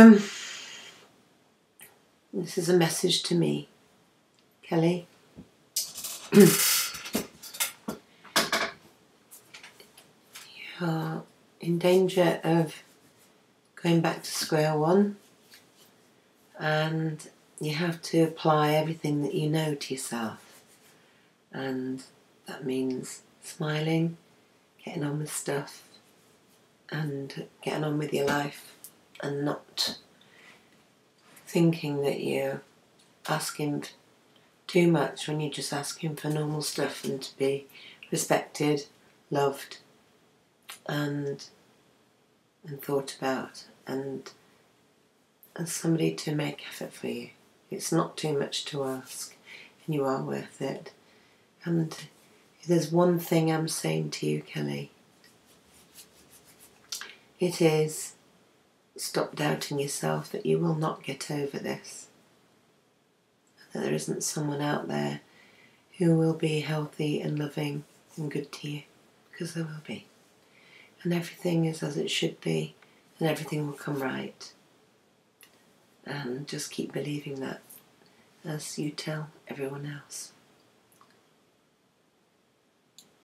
Um, this is a message to me, Kelly. You're in danger of going back to square one, and you have to apply everything that you know to yourself, and that means smiling, getting on with stuff, and getting on with your life, and not thinking that you're asking too much when you're just asking for normal stuff and to be respected, loved, and and thought about, and and somebody to make effort for you. It's not too much to ask, and you are worth it. And if there's one thing I'm saying to you, Kelly, it is stop doubting yourself that you will not get over this. That there isn't someone out there who will be healthy and loving and good to you, because there will be. And everything is as it should be, and everything will come right. And just keep believing that as you tell everyone else.